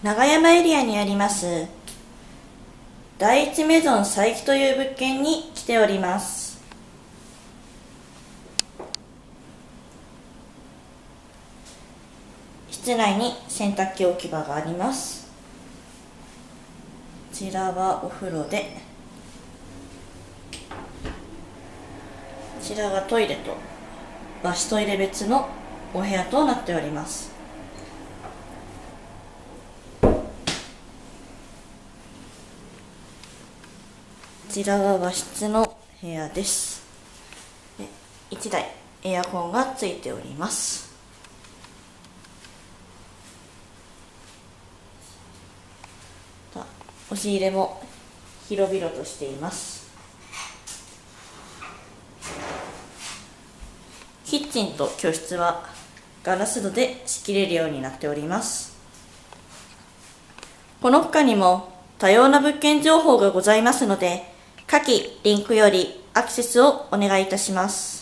長山エリアにあります。第一メゾン佐伯という物件に来ております。室内に洗濯機置き場があります。こちらはお風呂で。こちらがトイレとバストイレ別のお部屋となっております。ちらが和室の部屋です。で1台エアコンがついております。押し入れも広々としています。キッチンと居室はガラス戸で仕切れるようになっております。この他にも多様な物件情報がございますので下記リンクよりアクセスをお願いいたします。